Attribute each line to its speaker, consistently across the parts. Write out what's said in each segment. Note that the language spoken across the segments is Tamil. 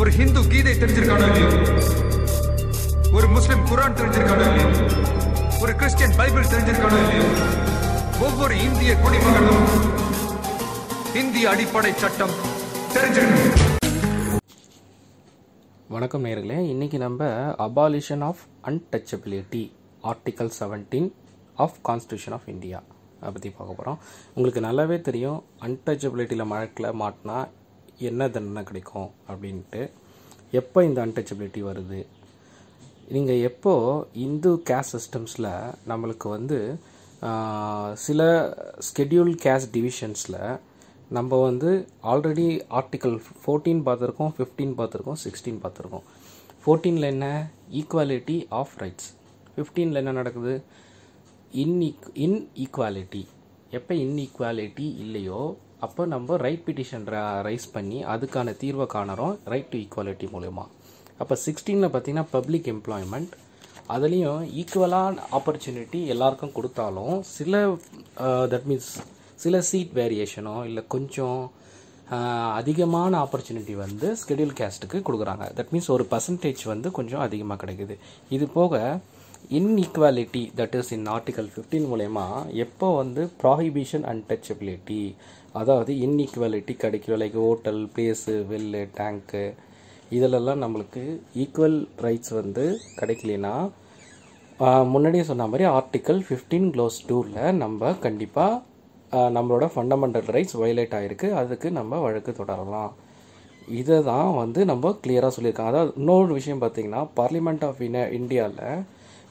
Speaker 1: ஒரு ஹிந்து கீதை தெரிஞ்சிருக்கானோ இல்லையோ? ஒரு முஸ்லிம் குரான் தெரிஞ்சிருக்கானோ இல்லையோ? ஒரு கிறிஸ்டியன் பைபிள் தெரிஞ்சிருக்கானோ இல்லையோ? ஒவ்வொரு இந்திய குடிமகனும் இந்திய அடிப்படை சட்டம் தெரிஞ்சிருக்கணும்.
Speaker 2: வணக்கம் நேர்களே இன்றைக்கி நம்ம abolition of untouchability article seventeen of constitution of India அதை பற்றி பார்க்க போகிறோம் உங்களுக்கு நல்லாவே தெரியும் அன்டச்சபிலிட்டியில் மழக்கில் மாட்டினா என்ன தண்டனை கிடைக்கும் அப்படின்ட்டு எப்போ இந்த அன்டச்சபிலிட்டி வருது? நீங்கள் எப்போது இந்து கேஸ்ட் சிஸ்டம்ஸில் நம்மளுக்கு வந்து சில ஸ்கெடியூல் கேஸ்ட் டிவிஷன்ஸில் நம்ம வந்து ஆல்ரெடி ஆர்டிக்கல் ஃபோர்டீன் பார்த்துருக்கோம் ஃபிஃப்டீன் பார்த்துருக்கோம் சிக்ஸ்டீன் பார்த்துருக்கோம். ஃபோர்டீனில் என்ன? ஈக்குவாலிட்டி ஆஃப் ரைட்ஸ் ஃபிஃப்டீனில் என்ன நடக்குது? இன்இக் இன்இக்வாலிட்டி எப்போ இன்இக்வாலிட்டி இல்லையோ அப்போ நம்ம ரைட் பிட்டிஷன் ரைஸ் பண்ணி அதுக்கான தீர்வை காணறோம் ரைட் டு ஈக்குவாலிட்டி மூலயமா. அப்போ சிக்ஸ்டீனில் பார்த்தீங்கன்னா பப்ளிக் எம்ப்ளாய்மெண்ட் அதுலேயும் ஈக்குவலான ஆப்பர்ச்சுனிட்டி எல்லாருக்கும் கொடுத்தாலும் சில தட் மீன்ஸ் சில சீட் வேரியேஷனோ இல்லை கொஞ்சம் அதிகமான ஆப்பர்ச்சுனிட்டி வந்து ஸ்கெடியூல் கேஸ்ட்டுக்கு கொடுக்குறாங்க. தட் மீன்ஸ் ஒரு பர்சன்டேஜ் வந்து கொஞ்சம் அதிகமாக கிடைக்குது. இது போக inequality that is in article fifteen மூலயமா எப்போ வந்து ப்ராஹிபிஷன் அன்டச்சபிலிட்டி அதாவது இன்இக்வாலிட்டி கிடைக்கும் like hotel place well tank இதிலெல்லாம் நம்மளுக்கு ஈக்குவல் ரைட்ஸ் வந்து கிடைக்கலனா முன்னாடியே சொன்ன மாதிரி ஆர்டிக்கல் ஃபிஃப்டீன் க்ளோஸ் டூவில் நம்ம கண்டிப்பாக நம்மளோட ஃபண்டமெண்டல் ரைட்ஸ் வயலேட் ஆகிருக்கு அதுக்கு நம்ம வழக்கு தொடரலாம். இதை தான் வந்து நம்ம கிளியராக சொல்லியிருக்காங்க. அதாவது இன்னொரு விஷயம் பார்த்திங்கன்னா பார்லிமெண்ட் ஆஃப் இந்தியாவில்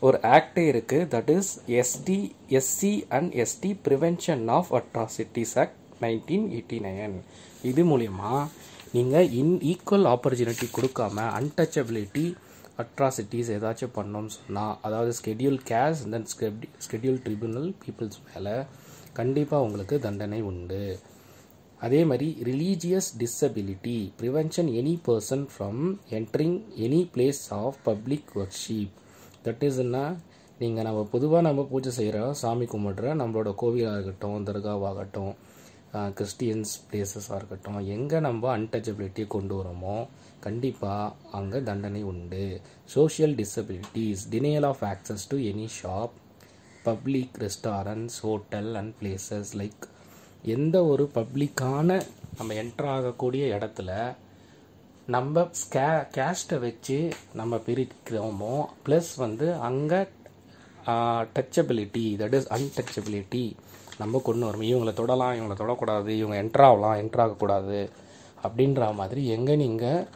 Speaker 2: ஒரு ஆக்டே இருக்குது that is ST SC and ST prevention of atrocities act nineteen eighty nine இது மூலிமா நீங்கள் இன் ஈக்குவல் ஆப்பர்ச்சுனிட்டி கொடுக்காம அன்டச்சபிலிட்டி அட்ராசிட்டிஸ் ஏதாச்சும் பண்ணோம்னு சொன்னால் அதாவது schedule caste then schedule tribunal peoples மேலே கண்டிப்பாக உங்களுக்கு தண்டனை உண்டு. அதே மாதிரி religious disability prevention any person from entering any place of public worship that is என்ன? நீங்கள் நம்ம பொதுவாக நம்ம பூஜை செய்கிறோம் சாமி கும்பிட்ற நம்மளோட கோவிலாக இருக்கட்டும் தர்காவாகட்டும் கிறிஸ்டியன்ஸ் பிளேசஸாக இருக்கட்டும் எங்கே நம்ம அன்டச்சபிலிட்டியை கொண்டு வரோமோ கண்டிப்பாக அங்கே தண்டனை உண்டு. Social disabilities denial of access to any shop public restaurants hotel and places like எந்த ஒரு பப்ளிக்கான நம்ம என்ட்ராகக்கூடிய இடத்துல நம்ம ஸ்கே கேஸ்ட்டை வச்சு நம்ம பிரிக்கிறோமோ ப்ளஸ் வந்து அங்கே டச்சபிலிட்டி தட் இஸ் அன்டச்சபிலிட்டி நம்ம கொண்டு வரணும் இவங்களை தொடலாம் இவங்களை தொடக்கூடாது இவங்க என்ட்ராகலாம் என்ட்ராகக்கூடாது ஆகக்கூடாது அப்படின்ற மாதிரி எங்கே நீங்கள்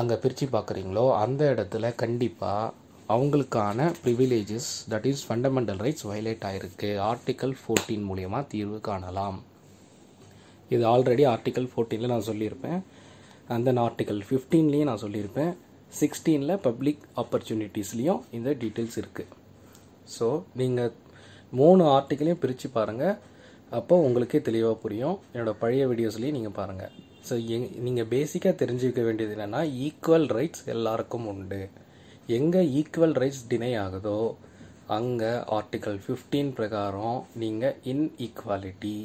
Speaker 2: அங்கே பிரித்து பார்க்குறீங்களோ அந்த இடத்துல கண்டிப்பாக அவங்களுக்கான privileges that is fundamental rights violate ஆகிருக்கு ஆர்டிக்கல் ஃபோர்டீன் மூலியமாக தீர்வு காணலாம். இது ஆல்ரெடி ஆர்டிக்கல் ஃபோர்டீனில் நான் சொல்லியிருப்பேன். அந்த ஆர்டிக்கல் ஃபிஃப்டீன்லேயும் நான் சொல்லியிருப்பேன். சிக்ஸ்டீனில் பப்ளிக் ஆப்பர்ச்சுனிட்டிஸ்லேயும் இந்த டீட்டெயில்ஸ் இருக்குது ஸோ நீங்கள் மூணு ஆர்டிக்கலையும் பிரித்து பாருங்கள் அப்போ உங்களுக்கே தெளிவாக புரியும். என்னோடய பழைய வீடியோஸ்லேயும் நீங்கள் பாருங்கள் ஸோ எங் நீங்கள் பேசிக்காக தெரிஞ்சுக்க வேண்டியது என்னென்னா ஈக்குவல் ரைட்ஸ் எல்லாருக்கும் உண்டு. எங்கே ஈக்குவல் ரைட்ஸ் டினை ஆகுதோ அங்கே ஆர்டிக்கல் ஃபிஃப்டீன் பிரகாரம் நீங்கள் இன்இக்வாலிட்டி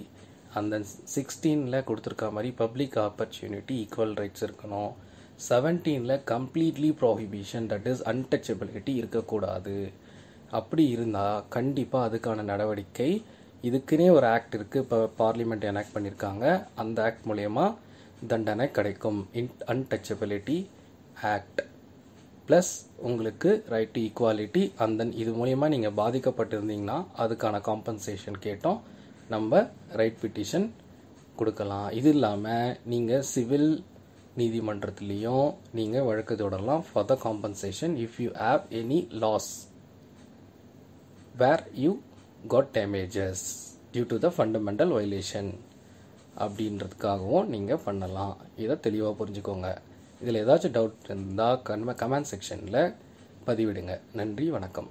Speaker 2: அந்த சிக்ஸ்டீனில் கொடுத்துருக்க மாதிரி பப்ளிக் ஆப்பர்ச்சுனிட்டி ஈக்குவல் ரைட்ஸ் இருக்கணும். செவன்டீனில் completely prohibition that is untouchability இருக்கக்கூடாது. அப்படி இருந்தால் கண்டிப்பாக அதுக்கான நடவடிக்கை இதுக்குன்னே ஒரு ஆக்ட் இருக்குது இப்போ பார்லிமெண்ட் எனாக்ட் பண்ணியிருக்காங்க அந்த ஆக்ட் மூலயமா தண்டனை கிடைக்கும். இன் அன்டச்சபிலிட்டி ஆக்ட் ப்ளஸ் உங்களுக்கு ரைட் டு ஈக்குவாலிட்டி அந்த இது மூலயமா நீங்கள் பாதிக்கப்பட்டிருந்தீங்கன்னா அதுக்கான காம்பன்சேஷன் கேட்டோம். நம்ம ரைட் பிட்டிஷன் கொடுக்கலாம். இது இல்லாமல் நீங்கள் சிவில் நீதிமன்றத்துலேயும் நீங்கள் வழக்கு தொடரலாம். For the compensation if you have any loss where you got damages due to the fundamental violation அப்படின்றதுக்காகவும் நீங்கள் பண்ணலாம். இதை தெளிவாக புரிஞ்சுக்கோங்க. இதில் ஏதாச்சும் டவுட் இருந்தால் கமெண்ட் செக்ஷனில் பதிவிடுங்க. நன்றி வணக்கம்.